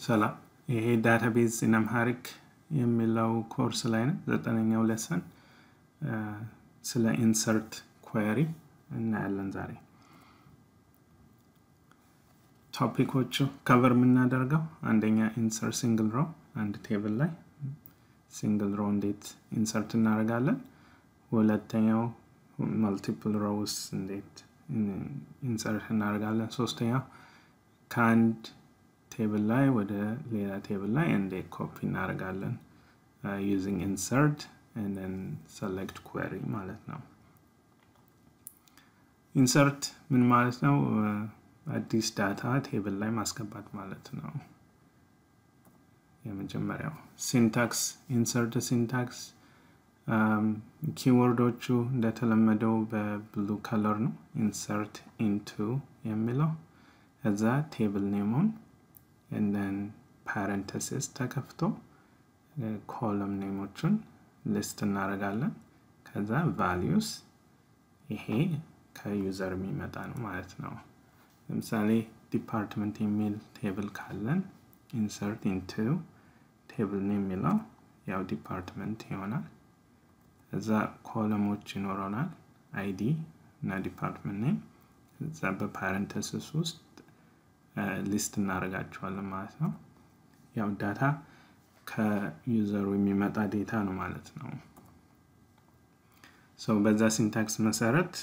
ሰላም ይሄ database in Amharic የሚለው ኮርስ ላይ ነው። ዘጠነኛው lesson ስለ insert query እናያለን ዛሬ። topic ኦቹ cover የምናደርገው አንደኛ insert single row አንድ table ላይ single row እንዴት insert እናደርጋለን። ሁለተኛው multiple rows እንዴት insert እናደርጋለን። ሶስተኛው ከአንድ table ላይ ወደ ሌላ table ላይ እንዴት ኮፒ እናደርጋለን using insert and select query ማለት ነው። insert ምን ማለት ነው? አዲስ data table ላይ ማስገባት ማለት ነው። የመጀመሪያው syntax insert syntax keyword ኦቹ እንደተለመደው በ blue color ነው። insert into የሚለው ከዛ table name ኡን and then parenthesis ተከፍቶ column name ኦቹን list እናደርጋለን። ከዛ values ይሄ ከ user የሚመጣ ነው ማለት ነው። ለምሳሌ department የሚል table ካለን insert into table name የሚለው ያው department ይሆናል። እዛ column ኦች ይኖረናል ID እና department name እዛ በ parenthesis ውስጥ list እናደርጋቸዋለን ማለት ነው። ያው data ከ user ኡ የሚመጣ data ነው ማለት ነው። ሰው በዛ syntax መሰረት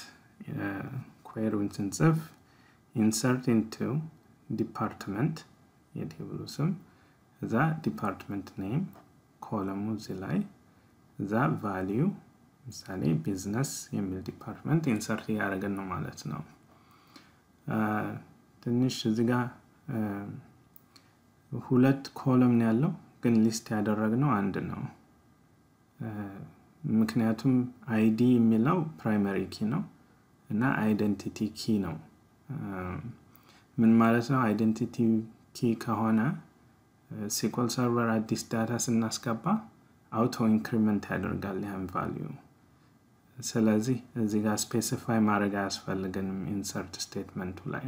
query ውን ስንጽፍ insert into department የ table ኡ ስም እዛ department name column ኡ እዚህ ላይ እዛ value ምሳሌ ቢዝነስ የሚል department insert እያደረግን ነው ማለት ነው። ትንሽ እዚህ ጋር ሁለት column ነው ያለው፣ ግን list ያደረግነው አንድ ነው። ምክንያቱም ID የሚለው primary key ነው እና identity key ነው። ምን ማለት ነው? identity key ከሆነ SQL Server አዲስ data ስናስገባ auto increment ያደርጋል ይህን value። ስለዚህ እዚህ ጋር specify ማድረግ አያስፈልገንም insert statement ኡ ላይ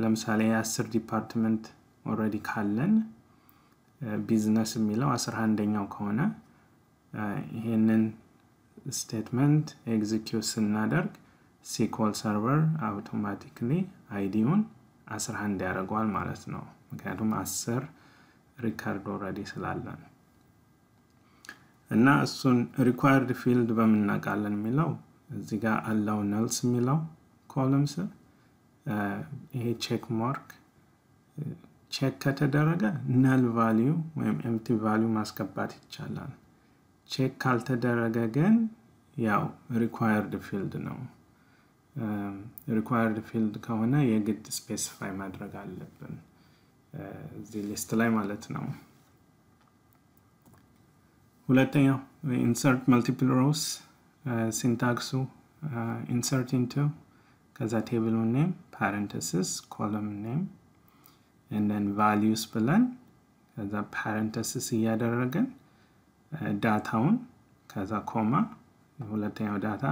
ለምሳሌ የአስር department already ካለን ቢዝነስ የሚለው አስራ አንደኛው ከሆነ ይሄንን statement execute ስናደርግ SQL Server automatically ID ውን 11 ያደርገዋል ማለት ነው። ምክንያቱም አስር record already ስላለን እና እሱን required field በምናውቃለን የሚለው እዚህ ጋር allow nulls የሚለው columns ይሄ check mark check ከተደረገ null value ወይም empty value ማስገባት ይቻላል። check ካልተደረገ ግን ያው required field ነው። required field ከሆነ የግድ specify ማድረግ አለብን እዚህ list ላይ ማለት ነው። ሁለተኛው insert multiple rows syntax ኡ insert into ከዛ table name parenthesis column name and then values ብለን ከዛ parenthesis እያደረገን data ውን ከዛ comma ሁለተኛው data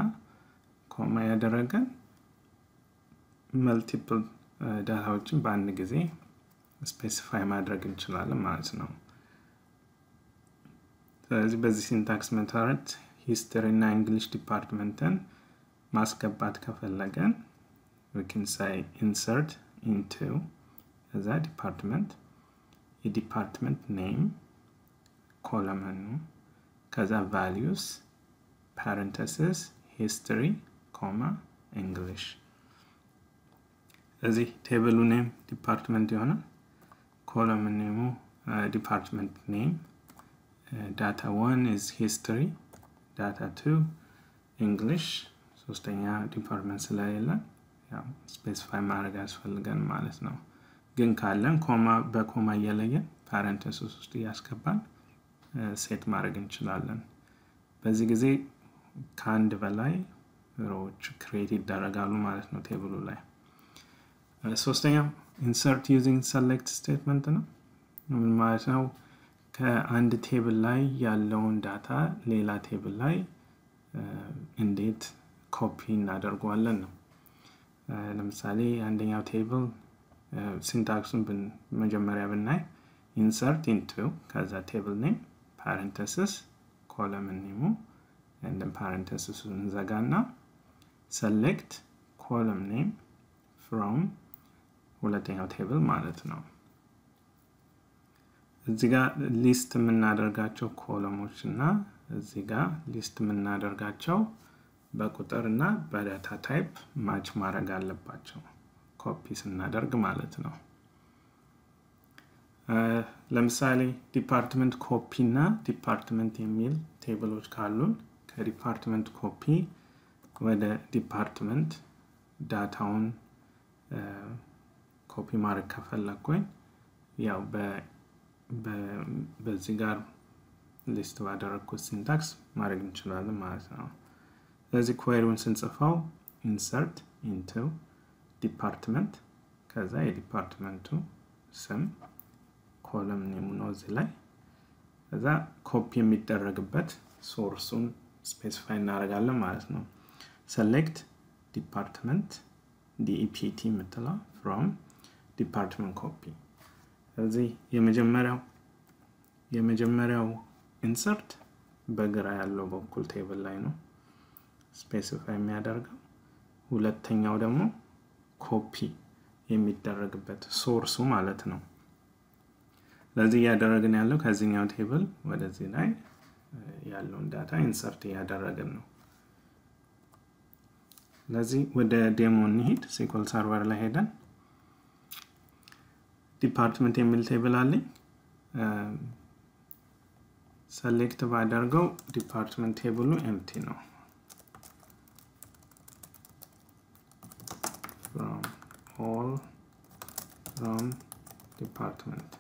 comma ያደረገን multiple data ዎችን በአንድ ጊዜ specify ማድረግ እንችላለን ማለት ነው። ስለዚህ በዚህ syntax መሰረት history እና English department ን ማስገባት ከፈለግን we can say insert into ከዛ department የ department name column ኡ ከዛ values parenthesis history comma English እዚህ table ኡ name department የሆነ column name ኡ department name data one is history data two English ሶስተኛ department ስለሌለ specify ማድረግ ያስፈልገን ማለት ነው። ግን ካለን comma በ comma እየለየን parenthesis ውስጥ እያስገባን set ማድረግ እንችላለን። በዚህ ጊዜ ከአንድ በላይ row ዎች create ይደረጋሉ ማለት ነው table ኡ ላይ። ሶስተኛው insert using select statement ነው። ምን ማለት ነው? ከአንድ table ላይ ያለውን data ሌላ table ላይ እንዴት ኮፒ እናደርገዋለን ነው። ለምሳሌ አንደኛው table syntax ኡን መጀመሪያ ብናይ insert into ከዛ table name parenthesis column name ኡ and then parenthesis እንዘጋና select column name from ሁለተኛው table ማለት ነው። እዚህ ጋር list የምናደርጋቸው column ኦች እና እዚህ ጋር list የምናደርጋቸው በቁጥር እና በ data type match ማድረግ አለባቸው ኮፒ ስናደርግ ማለት ነው። ለምሳሌ department copy እና department የሚል table ኦች ካሉን ከ department copy ወደ department data ውን copy ማድረግ ከፈለግኩኝ ያው በዚህ ጋር list ባደረግኩት syntax ማድረግ እንችላለን ማለት ነው። ስለዚህ query ውን ስንጽፈው insert into department ከዛ የ department ኡ ስም column name ኡ ነው እዚህ ላይ ከዛ ኮፒ የሚደረግበት source ኡን specify እናደርጋለን ማለት ነው። select department dept የምትለው from department copy ስለዚህ የመጀመሪያው የመጀመሪያው insert በግራ ያለው በኩል table ላይ ነው specify የሚያደርገው። ሁለተኛው ደግሞ ኮፒ የሚደረግበት source ኡ ማለት ነው። ስለዚህ እያደረግን ያለው ከዚህኛው table ወደዚህ ላይ ያለውን data insert እያደረግን ነው። ስለዚህ ወደ demo እንሂድ። SQL Server ላይ ሄደን department የሚል table አለኝ። select ባደርገው department table ኡ empty ነው። from all from department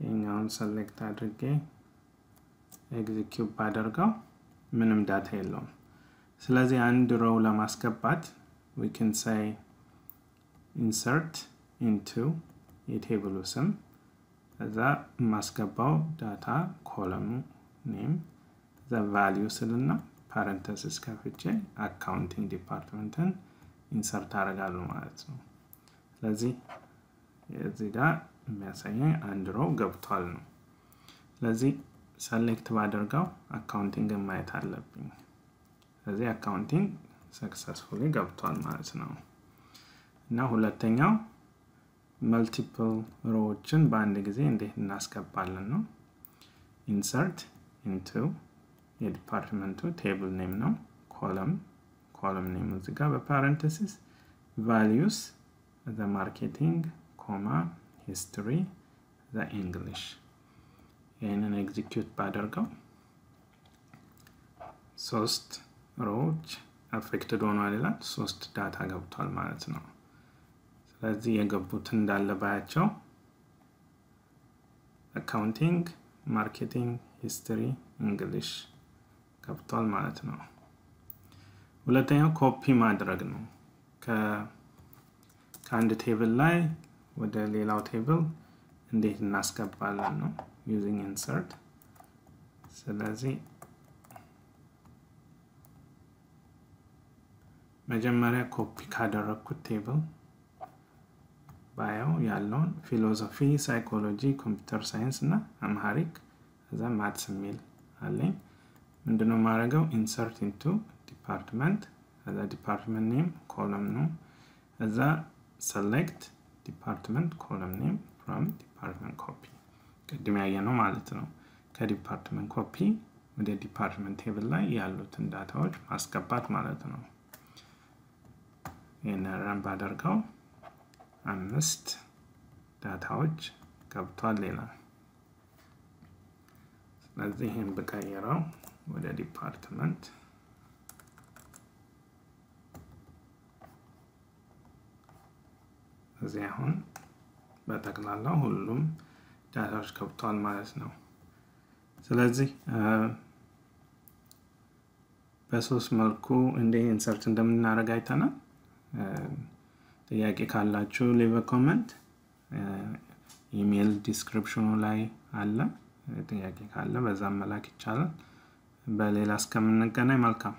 ይህኛውን select አድርጌ execute ባደርገው ምንም data የለውም። ስለዚህ አንድ row ለማስገባት we can say insert into የ table ኡ ስም ከዛ የማስገባው data column ኡ name ከዛ value ስልና parenthesis ከፍቼ accounting department ን insert አደርጋለሁ ማለት ነው። ስለዚህ እዚህ ጋር የሚያሳየኝ አንድ row ገብቷል ነው። ስለዚህ select ባደርገው accounting ማየት አለብኝ። ስለዚህ accounting successfully ገብቷል ማለት ነው። እና ሁለተኛው multiple row ዎችን በአንድ ጊዜ እንዴት እናስገባለን ነው። insert into የ department ኡ table name ነው column column name እዚህ ጋር values ከዛ marketing history ከዛ English ይህንን execute ባደርገው ሶስት row ዎች affected ሆኗል ይላል። ሶስት data ገብቷል ማለት ነው። ስለዚህ የገቡት እንዳለ ባያቸው accounting፣ marketing፣ history፣ English ገብቷል ማለት ነው። ሁለተኛው ኮፒ ማድረግ ነው። ከአንድ table ላይ ወደ ሌላው table እንዴት እናስገባለን ነው using insert። ስለዚህ መጀመሪያ ኮፒ ካደረግኩት table ባየው ያለውን philosophy፣ psychology፣ computer science እና Amharic ከዛ maths የሚል አለኝ። ምንድነው ማድረገው? insert into department ከዛ department name column ነው። ከዛ select department column name from department copy ቅድም ያየ ማለት ነው። ከ department copy ወደ department table ላይ ያሉትን data ዎች ማስገባት ማለት ነው። ይህን run ባደርገው አምስት data ዎች ገብቷል ይላል። ስለዚህ ይህን ብቀይረው ወደ department እዚህ አሁን በጠቅላላው ሁሉም data ዎች ገብቷል ማለት ነው። ስለዚህ በሶስት መልኩ እንዲህ insert እንደምናደርግ አይተናል። ጥያቄ ካላችሁ leave comment ኢሜይል description ኡ ላይ አለ። ጥያቄ ካለ በዛም መላክ ይቻላል። በሌላ እስከምንገናኝ መልካም